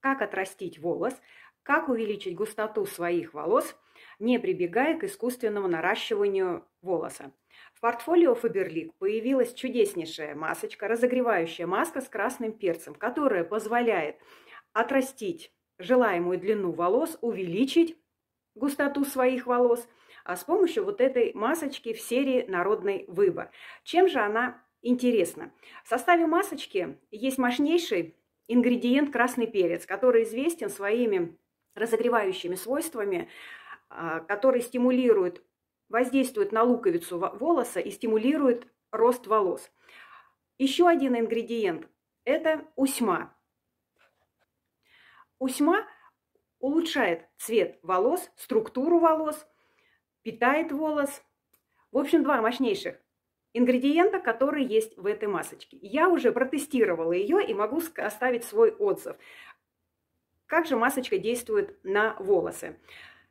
как отрастить волос, как увеличить густоту своих волос, не прибегая к искусственному наращиванию волоса. В портфолио Faberlic появилась чудеснейшая масочка, разогревающая маска с красным перцем, которая позволяет отрастить желаемую длину волос, увеличить густоту своих волос а с помощью вот этой масочки в серии «Народный выбор». Чем же она интересна? В составе масочки есть мощнейший ингредиент красный перец, который известен своими разогревающими свойствами, а, который стимулирует, воздействует на луковицу волоса и стимулирует рост волос. Еще один ингредиент – это усьма. Усьма улучшает цвет волос, структуру волос, питает волос. В общем, два мощнейших ингредиента, которые есть в этой масочке. Я уже протестировала ее и могу оставить свой отзыв. Как же масочка действует на волосы?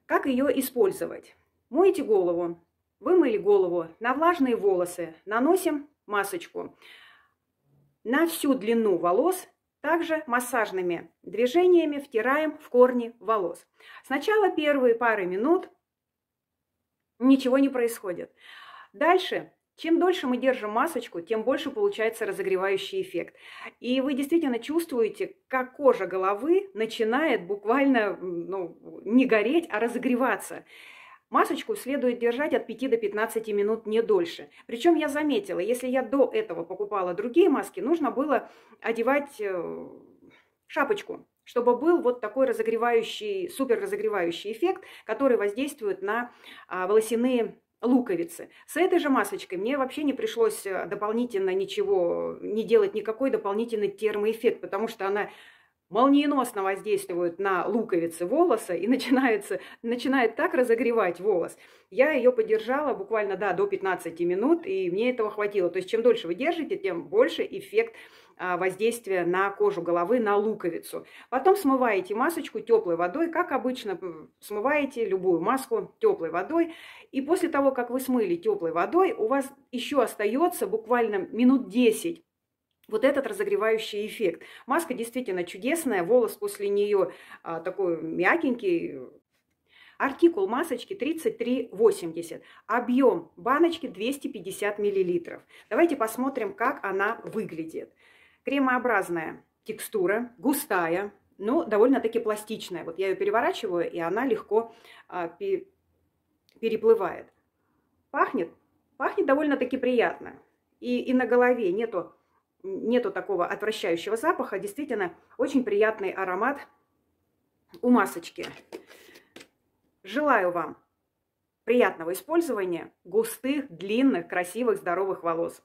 Как ее использовать? Моете голову, вымыли голову, на влажные волосы наносим масочку. На всю длину волос также массажными движениями втираем в корни волос. Сначала первые пары минут ничего не происходит. Дальше чем дольше мы держим масочку, тем больше получается разогревающий эффект. И вы действительно чувствуете, как кожа головы начинает буквально ну, не гореть, а разогреваться. Масочку следует держать от 5 до 15 минут, не дольше. Причем я заметила, если я до этого покупала другие маски, нужно было одевать э, шапочку, чтобы был вот такой разогревающий, супер разогревающий эффект, который воздействует на а, волосяные луковицы. С этой же масочкой мне вообще не пришлось э, дополнительно ничего, не делать никакой дополнительный термоэффект, потому что она молниеносно воздействует на луковицы волоса и начинается, начинает так разогревать волос. Я ее подержала буквально, да, до 15 минут, и мне этого хватило. То есть чем дольше вы держите, тем больше эффект а, воздействия на кожу головы, на луковицу. Потом смываете масочку теплой водой, как обычно смываете любую маску теплой водой. И после того, как вы смыли теплой водой, у вас еще остается буквально минут 10 вот этот разогревающий эффект. Маска действительно чудесная, волос после нее а, такой мягенький. Артикул масочки 33,80. Объем баночки 250 мл. Давайте посмотрим, как она выглядит. Кремообразная текстура, густая, но довольно-таки пластичная. Вот я ее переворачиваю, и она легко а, переплывает. Пахнет? Пахнет довольно-таки приятно. И, и на голове нету, нету такого отвращающего запаха. Действительно, очень приятный аромат у масочки. Желаю вам приятного использования густых, длинных, красивых, здоровых волос.